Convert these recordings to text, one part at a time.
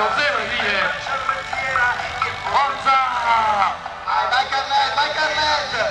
lo lì eh. forza Vai, vai Carlet, vai Carlet!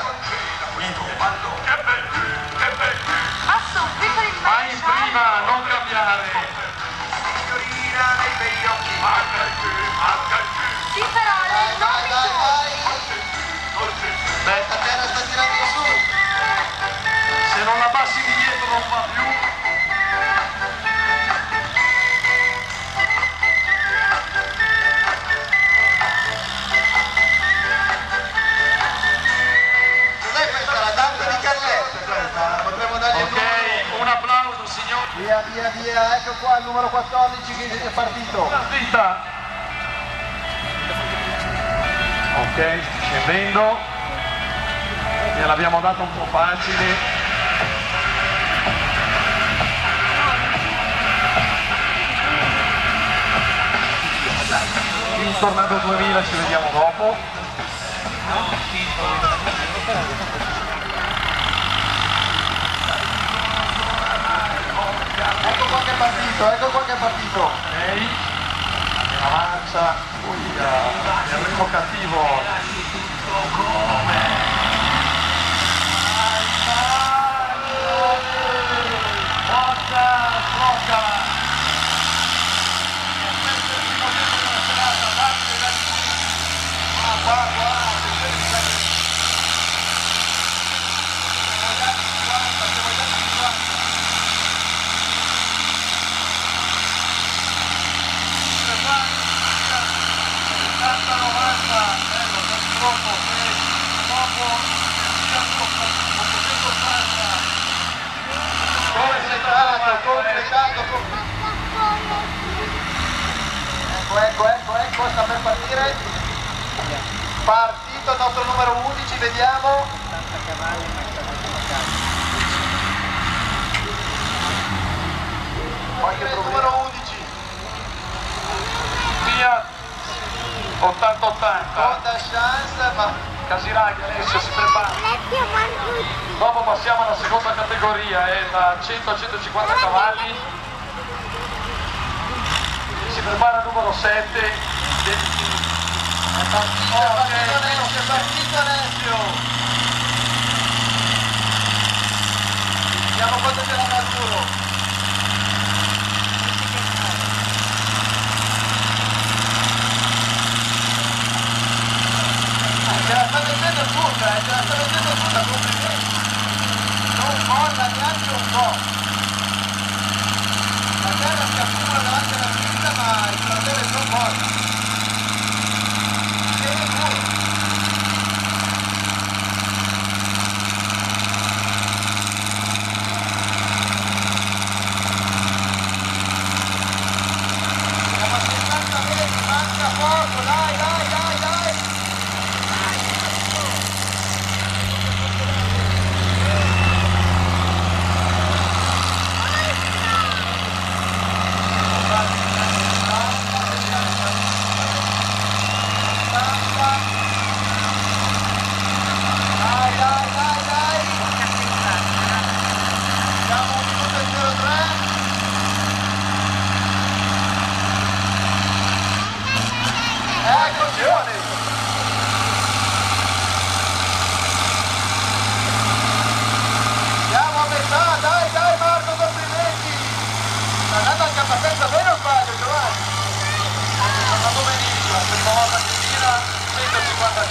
Via, via, ecco qua il numero 14 che è partito. partita ok scendendo gliel'abbiamo data un po' facile. Il tornado 2000 ci vediamo dopo Ecco qua che è partito, ecco qua che è partito. ok la marcia ui, ah, il ritmo cattivo Forza, sblocca! Completato, completato, completato. Ecco, ecco, ecco, ecco, sta per partire. Partito il nostro numero 11, vediamo. Qualche il numero 11. Fiat 8080 Honda Chance, ma Casiraghi Alessio si prepara. Dopo passiamo alla seconda categoria è da 100 a 150 cavalli. Si prepara il numero 7 è partito, è partito Alessio, è partito Alessio. Vediamo quanto ce l'ha Arturo.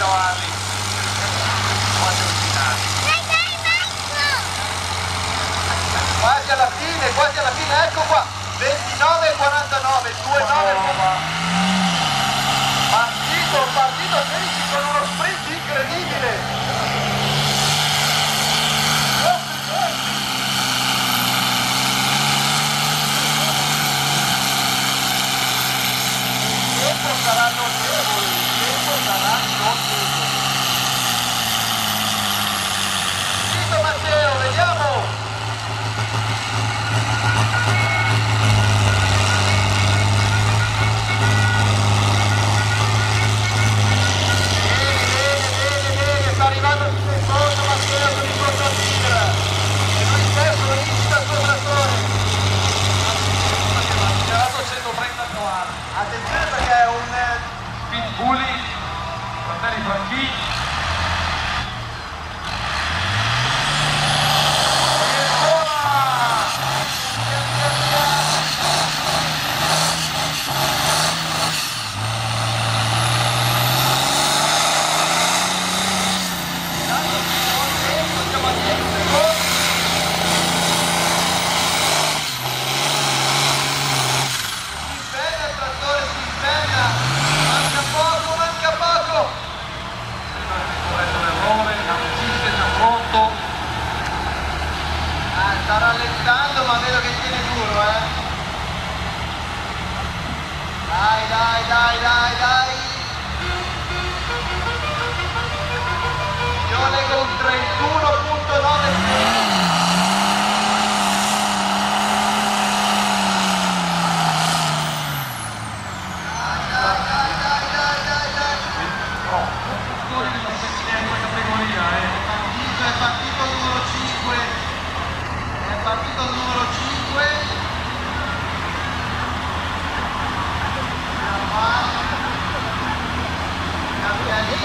Cavalli quasi al finale Quasi alla fine, quasi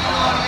Oh.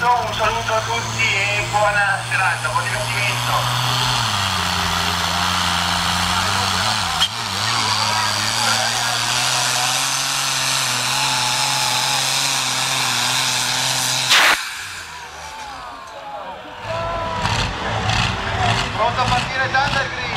tutto, un saluto a tutti e buona serata, buon divertimento. Pronto a partire Thunder Green?